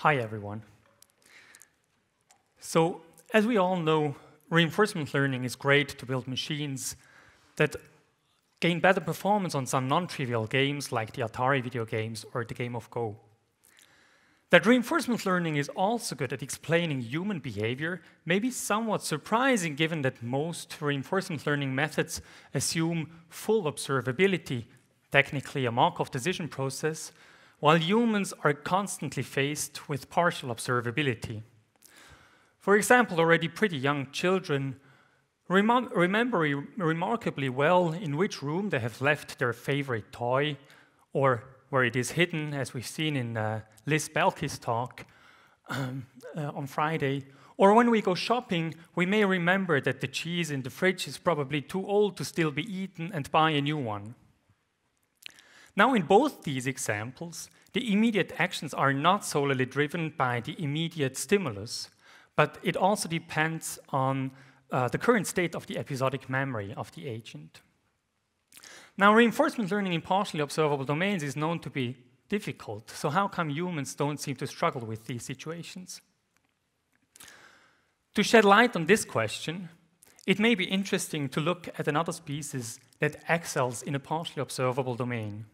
Hi, everyone. So, as we all know, reinforcement learning is great to build machines that gain better performance on some non-trivial games like the Atari video games or the game of Go. That reinforcement learning is also good at explaining human behavior may be somewhat surprising given that most reinforcement learning methods assume full observability, technically a Markov decision process, while humans are constantly faced with partial observability. For example, already pretty young children remember remarkably well in which room they have left their favorite toy or where it is hidden, as we've seen in uh, Liz Spelke's talk um, uh, on Friday. Or when we go shopping, we may remember that the cheese in the fridge is probably too old to still be eaten and buy a new one. Now, in both these examples, the immediate actions are not solely driven by the immediate stimulus, but it also depends on uh, the current state of the episodic memory of the agent. Now, reinforcement learning in partially observable domains is known to be difficult, so how come humans don't seem to struggle with these situations? To shed light on this question, it may be interesting to look at another species that excels in a partially observable domain.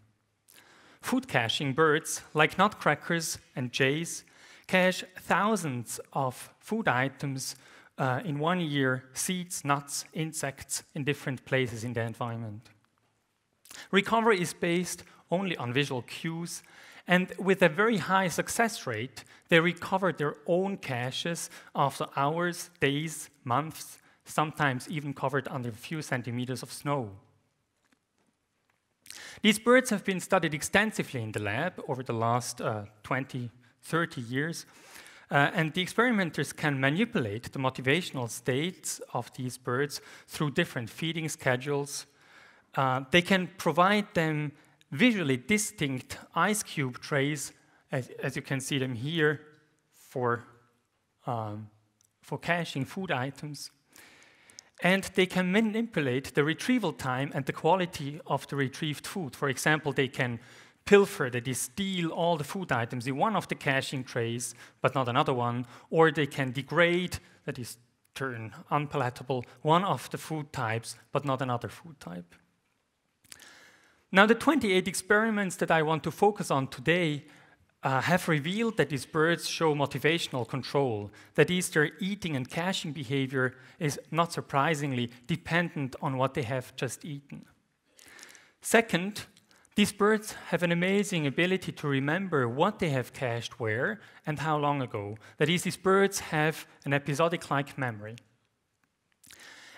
Food caching birds, like nutcrackers and jays, cache thousands of food items uh, in one year, seeds, nuts, insects in different places in the environment. Recovery is based only on visual cues, and with a very high success rate, they recover their own caches after hours, days, months, sometimes even covered under a few centimeters of snow. These birds have been studied extensively in the lab over the last uh, 20, 30 years, uh, and the experimenters can manipulate the motivational states of these birds through different feeding schedules, uh, they can provide them visually distinct ice cube trays, as, as you can see them here, for, um, for caching food items. And they can manipulate the retrieval time and the quality of the retrieved food. For example, they can pilfer, that is, steal all the food items in one of the caching trays, but not another one, or they can degrade, that is, turn unpalatable, one of the food types, but not another food type. Now, the 28 experiments that I want to focus on today uh, have revealed that these birds show motivational control, that is, their eating and caching behavior is not surprisingly dependent on what they have just eaten. Second, these birds have an amazing ability to remember what they have cached where and how long ago. That is, these birds have an episodic like memory.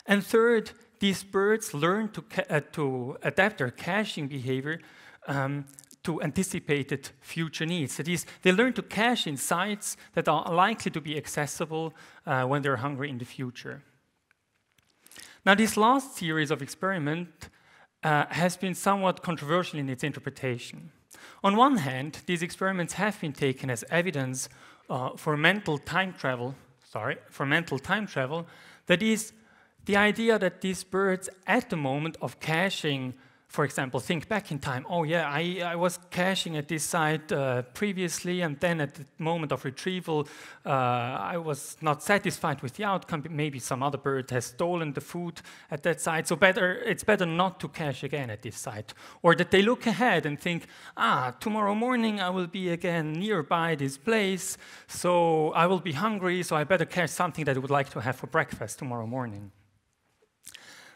And third, these birds learn to, uh, to adapt their caching behavior um, to anticipated future needs. That is, they learn to cache in sites that are likely to be accessible uh, when they're hungry in the future. Now, this last series of experiment uh, has been somewhat controversial in its interpretation. On one hand, these experiments have been taken as evidence uh, for mental time travel, sorry, for mental time travel that is the idea that these birds, at the moment of caching, for example, think back in time, oh yeah, I, I was caching at this site uh, previously, and then at the moment of retrieval, uh, I was not satisfied with the outcome. Maybe some other bird has stolen the food at that site, so better, it's better not to cache again at this site. Or that they look ahead and think, ah, tomorrow morning I will be again nearby this place, so I will be hungry, so I better cache something that I would like to have for breakfast tomorrow morning.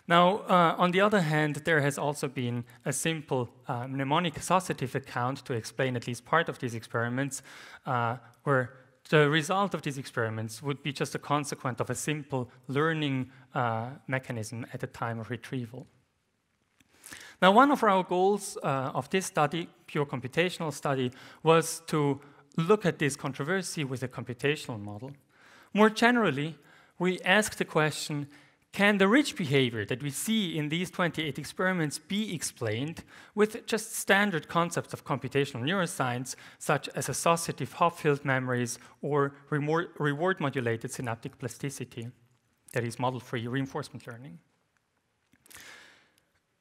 Now, uh, on the other hand, there has also been a simple uh, mnemonic associative account to explain at least part of these experiments, uh, where the result of these experiments would be just a consequence of a simple learning uh, mechanism at the time of retrieval. Now, one of our goals uh, of this study, pure computational study, was to look at this controversy with a computational model. More generally, we asked the question, can the rich behavior that we see in these 28 experiments be explained with just standard concepts of computational neuroscience, such as associative Hopfield memories or reward modulated synaptic plasticity, that is, model free reinforcement learning?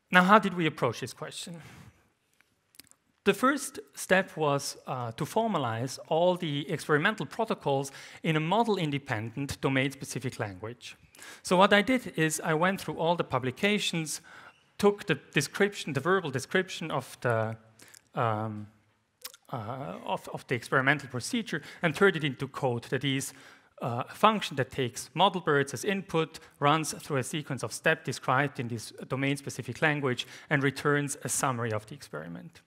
Now, how did we approach this question? The first step was uh, to formalize all the experimental protocols in a model-independent, domain-specific language. So what I did is I went through all the publications, took the description, the verbal description of the um, uh, of, of, the experimental procedure and turned it into code that is uh, a function that takes model birds as input, runs through a sequence of steps described in this domain-specific language, and returns a summary of the experiment.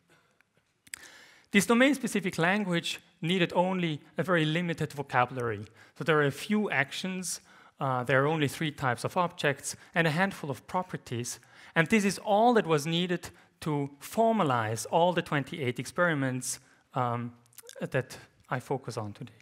This domain-specific language needed only a very limited vocabulary. So there are a few actions, uh, there are only three types of objects, and a handful of properties. And this is all that was needed to formalize all the 28 experiments um, that I focus on today.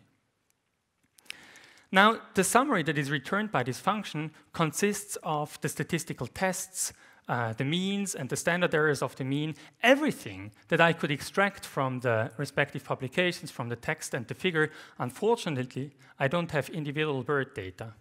Now, the summary that is returned by this function consists of the statistical tests uh, the means and the standard errors of the mean, everything that I could extract from the respective publications, from the text and the figure. Unfortunately, I don't have individual bird data.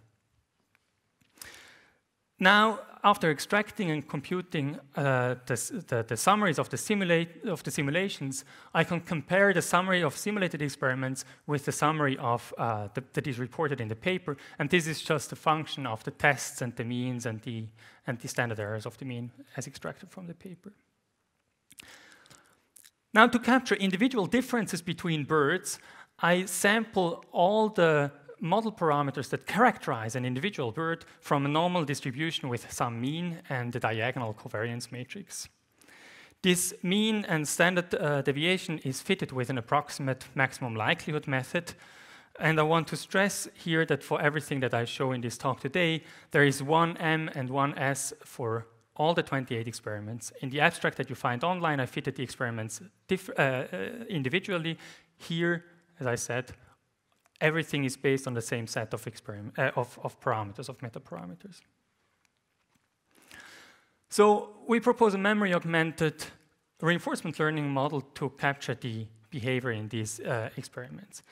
Now, after extracting and computing uh, the, the, the, summaries of the, simulate, of the simulations, I can compare the summary of simulated experiments with the summary of, uh, that is reported in the paper. And this is just a function of the tests and the means and the, and the standard errors of the mean as extracted from the paper. Now, to capture individual differences between birds, I sample all the model parameters that characterize an individual bird from a normal distribution with some mean and the diagonal covariance matrix. This mean and standard uh, deviation is fitted with an approximate maximum likelihood method. And I want to stress here that for everything that I show in this talk today, there is one M and one S for all the 28 experiments. In the abstract that you find online, I fitted the experiments uh, uh, individually. Here, as I said, everything is based on the same set of, uh, of, of parameters, of meta-parameters. So we propose a memory-augmented reinforcement learning model to capture the behavior in these uh, experiments.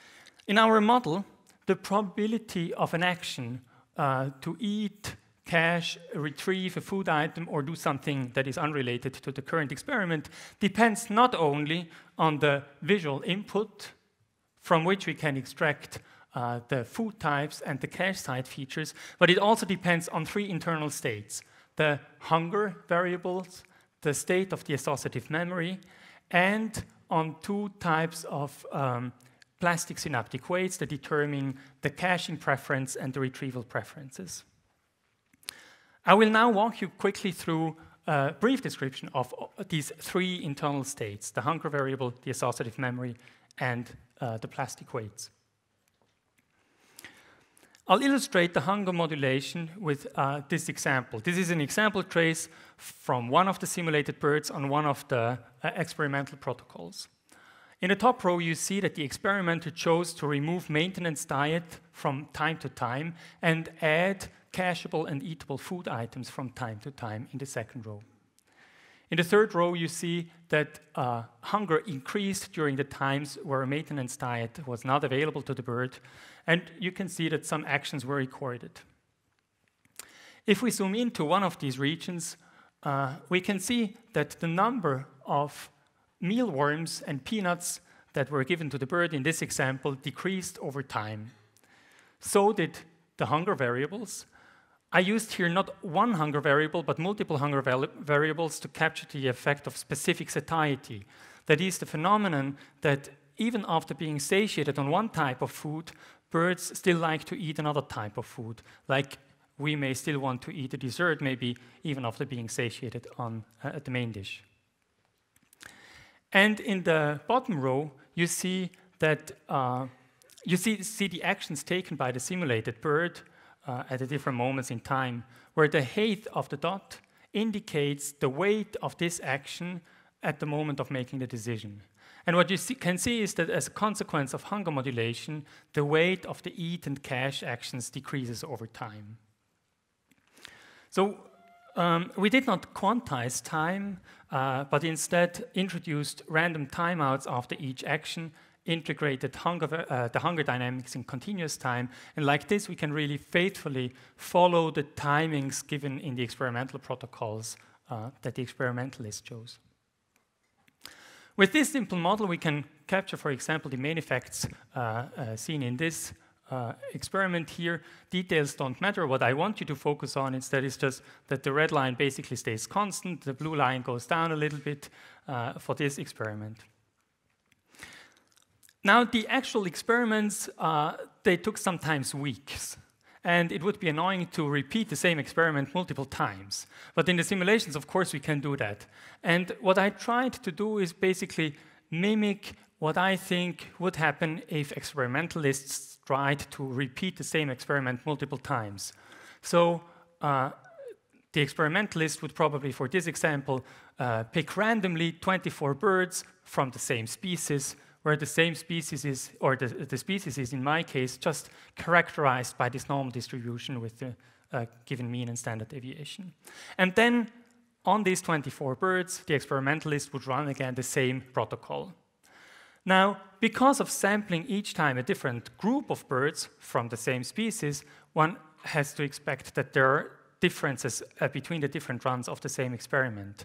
In our model, the probability of an action uh, to eat, cache, retrieve a food item, or do something that is unrelated to the current experiment depends not only on the visual input from which we can extract uh, the food types and the cache site features, but it also depends on three internal states, the hunger variables, the state of the associative memory, and on two types of um, plastic synaptic weights that determine the caching preference and the retrieval preferences. I will now walk you quickly through a brief description of these three internal states, the hunger variable, the associative memory, and uh, the plastic weights. I'll illustrate the hunger modulation with uh, this example. This is an example trace from one of the simulated birds on one of the uh, experimental protocols. In the top row, you see that the experimenter chose to remove maintenance diet from time to time and add cacheable and eatable food items from time to time in the second row. In the third row, you see that uh, hunger increased during the times where a maintenance diet was not available to the bird, and you can see that some actions were recorded. If we zoom into one of these regions, uh, we can see that the number of mealworms and peanuts that were given to the bird in this example decreased over time. So did the hunger variables, I used here not one hunger variable, but multiple hunger variables to capture the effect of specific satiety. That is the phenomenon that even after being satiated on one type of food, birds still like to eat another type of food, like we may still want to eat a dessert, maybe even after being satiated on uh, the main dish. And in the bottom row, you see that uh, you see, see the actions taken by the simulated bird uh, at the different moments in time, where the height of the dot indicates the weight of this action at the moment of making the decision. And what you see, can see is that as a consequence of hunger modulation, the weight of the eat and cache actions decreases over time. So um, we did not quantize time, uh, but instead introduced random timeouts after each action integrated hunger, uh, the hunger dynamics in continuous time. And like this, we can really faithfully follow the timings given in the experimental protocols uh, that the experimentalist chose. With this simple model, we can capture, for example, the main effects uh, uh, seen in this uh, experiment here. Details don't matter. What I want you to focus on instead is just that the red line basically stays constant, the blue line goes down a little bit uh, for this experiment. Now, the actual experiments, uh, they took sometimes weeks. And it would be annoying to repeat the same experiment multiple times. But in the simulations, of course, we can do that. And what I tried to do is basically mimic what I think would happen if experimentalists tried to repeat the same experiment multiple times. So uh, the experimentalist would probably, for this example, uh, pick randomly 24 birds from the same species, where the same species is, or the, the species is, in my case, just characterized by this normal distribution with the uh, given mean and standard deviation. And then on these 24 birds, the experimentalist would run again the same protocol. Now, because of sampling each time a different group of birds from the same species, one has to expect that there are differences uh, between the different runs of the same experiment.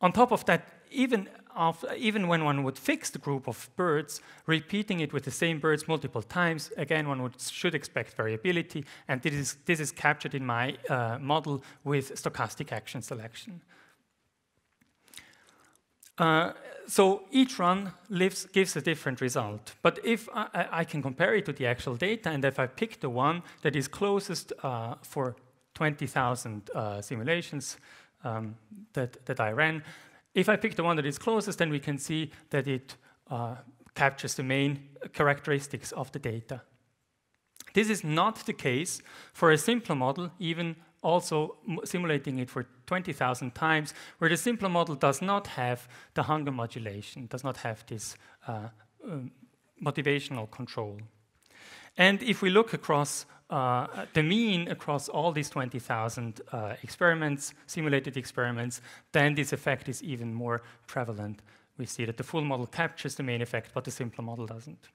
On top of that, even, after, even when one would fix the group of birds, repeating it with the same birds multiple times, again, one would, should expect variability, and this is, this is captured in my uh, model with stochastic action selection. Uh, so each run lives, gives a different result. But if I, I, can compare it to the actual data, and if I pick the one that is closest uh, for 20,000 uh, simulations um, that, that I ran, if I pick the one that is closest, then we can see that it uh, captures the main characteristics of the data. This is not the case for a simpler model, even also simulating it for 20,000 times, where the simpler model does not have the hunger modulation, does not have this uh, um, motivational control. And if we look across uh, the mean across all these 20,000 uh, experiments, simulated experiments, then this effect is even more prevalent. We see that the full model captures the main effect, but the simpler model doesn't.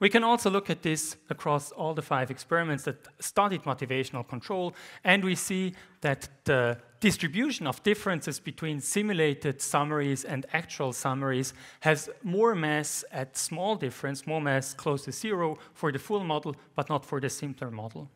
We can also look at this across all the five experiments that studied motivational control, and we see that the distribution of differences between simulated summaries and actual summaries has more mass at small difference, more mass close to zero for the full model, but not for the simpler model.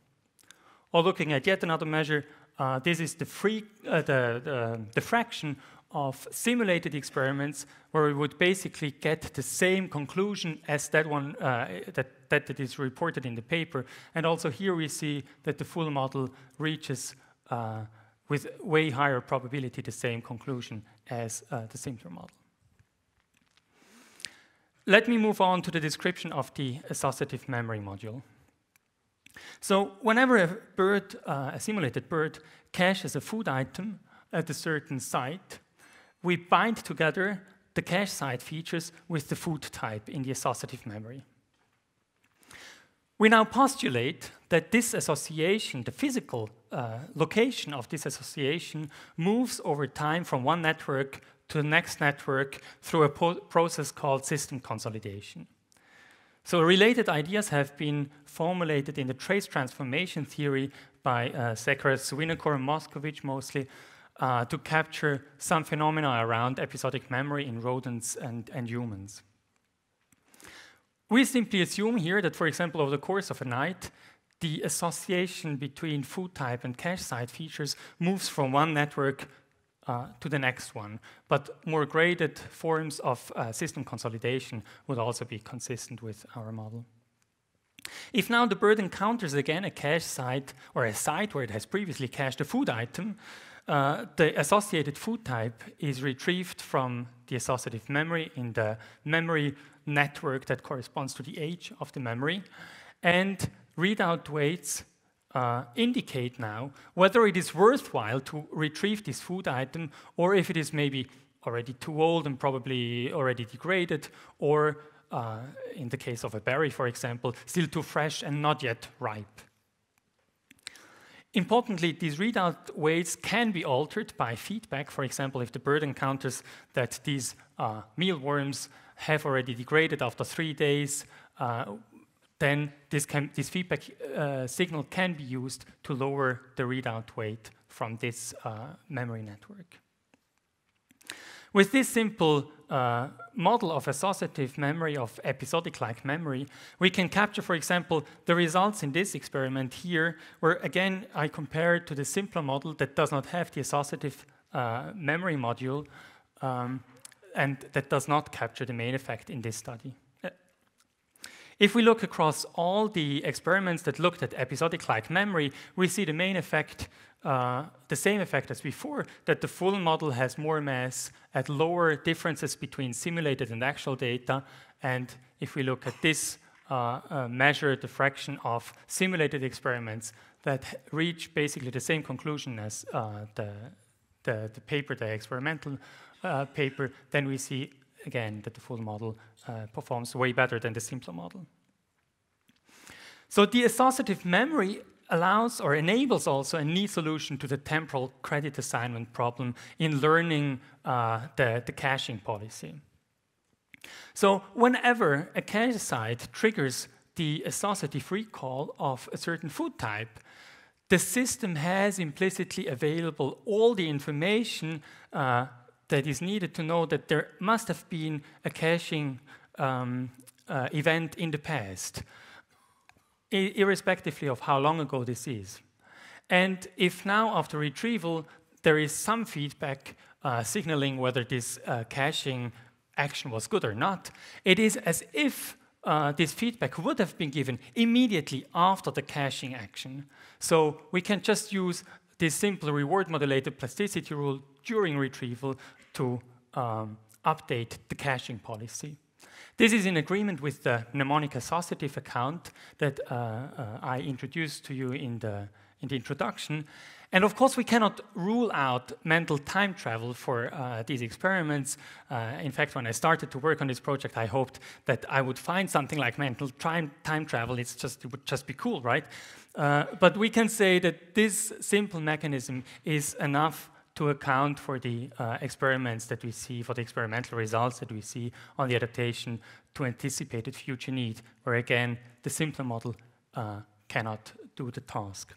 Or looking at yet another measure, uh, this is the, free, uh, the, the, the fraction of simulated experiments where we would basically get the same conclusion as that one uh, that, that, is reported in the paper. And also here we see that the full model reaches uh, with way higher probability the same conclusion as uh, the simpler model. Let me move on to the description of the associative memory module. So whenever a bird, uh, a simulated bird, caches a food item at a certain site, we bind together the cache side features with the food type in the associative memory. We now postulate that this association, the physical uh, location of this association, moves over time from one network to the next network through a process called system consolidation. So related ideas have been formulated in the trace transformation theory by uh, Winocur, and Moscovitch mostly, uh, to capture some phenomena around episodic memory in rodents and, and humans. We simply assume here that, for example, over the course of a night, the association between food type and cache site features moves from one network uh, to the next one. But more graded forms of uh, system consolidation would also be consistent with our model. If now the bird encounters again a cache site or a site where it has previously cached a food item, uh, the associated food type is retrieved from the associative memory in the memory network that corresponds to the age of the memory. And readout weights uh, indicate now whether it is worthwhile to retrieve this food item or if it is maybe already too old and probably already degraded or uh, in the case of a berry, for example, still too fresh and not yet ripe. Importantly, these readout weights can be altered by feedback. For example, if the bird encounters that these uh, mealworms have already degraded after three days, uh, then this, can, this feedback uh, signal can be used to lower the readout weight from this uh, memory network. With this simple uh, model of associative memory, of episodic-like memory, we can capture, for example, the results in this experiment here, where again, I compare it to the simpler model that does not have the associative uh, memory module, um, and that does not capture the main effect in this study. If we look across all the experiments that looked at episodic-like memory, we see the main effect uh, the same effect as before, that the full model has more mass at lower differences between simulated and actual data. And if we look at this uh, uh, measure, the fraction of simulated experiments that reach basically the same conclusion as uh, the, the, the, paper, the experimental uh, paper, then we see again that the full model uh, performs way better than the simpler model. So the associative memory allows or enables also a neat solution to the temporal credit assignment problem in learning uh, the, the caching policy. So whenever a cache site triggers the associative recall of a certain food type, the system has implicitly available all the information uh, that is needed to know that there must have been a caching um, uh, event in the past irrespectively of how long ago this is. And if now, after retrieval, there is some feedback uh, signaling whether this uh, caching action was good or not, it is as if uh, this feedback would have been given immediately after the caching action. So we can just use this simple reward modulated plasticity rule during retrieval to um, update the caching policy. This is in agreement with the mnemonic associative account that uh, uh, I introduced to you in the, in the introduction. And of course, we cannot rule out mental time travel for uh, these experiments. Uh, in fact, when I started to work on this project, I hoped that I would find something like mental time, time travel. It's just, it would just be cool, right? Uh, but we can say that this simple mechanism is enough to account for the uh, experiments that we see, for the experimental results that we see on the adaptation to anticipated future need, where again, the simpler model uh, cannot do the task.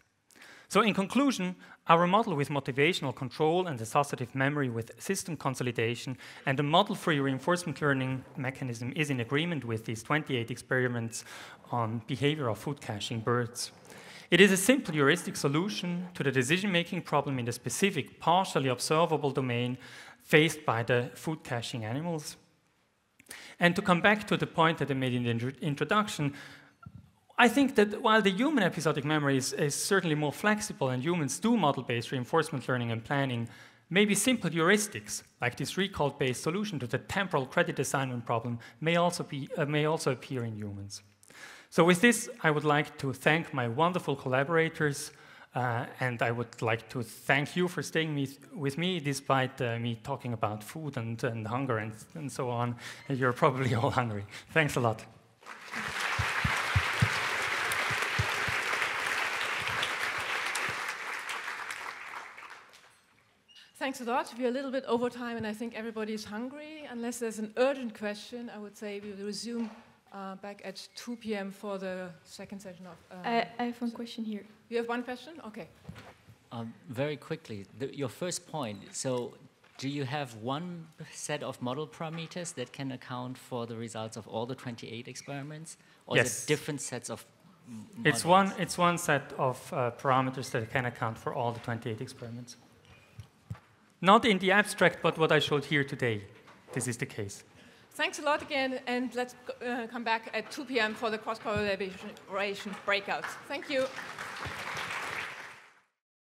So in conclusion, our model with motivational control and associative memory with system consolidation and a model-free reinforcement learning mechanism is in agreement with these 28 experiments on behavior of food caching birds. It is a simple heuristic solution to the decision-making problem in the specific, partially observable domain faced by the food caching animals. And to come back to the point that I made in the introduction, I think that while the human episodic memory is, is certainly more flexible and humans do model-based reinforcement learning and planning, maybe simple heuristics, like this recall-based solution to the temporal credit assignment problem, may also, be, uh, may also appear in humans. So with this, I would like to thank my wonderful collaborators, uh, and I would like to thank you for staying me, with me despite uh, me talking about food and, and hunger and, and so on. You're probably all hungry. Thanks a lot. Thanks a lot. We're a little bit over time, and I think everybody is hungry. Unless there's an urgent question, I would say we resume uh, back at 2 p.m. for the second session of. Um, I, I, have one question here. You have one question? Okay. Um, very quickly, the, your first point. So, do you have one set of model parameters that can account for the results of all the 28 experiments, or yes. is it different sets of? Models? It's one. It's one set of uh, parameters that can account for all the 28 experiments. Not in the abstract, but what I showed here today. This is the case. Thanks a lot again, and let's uh, come back at 2 p.m. for the cross-correlation breakout. Thank you.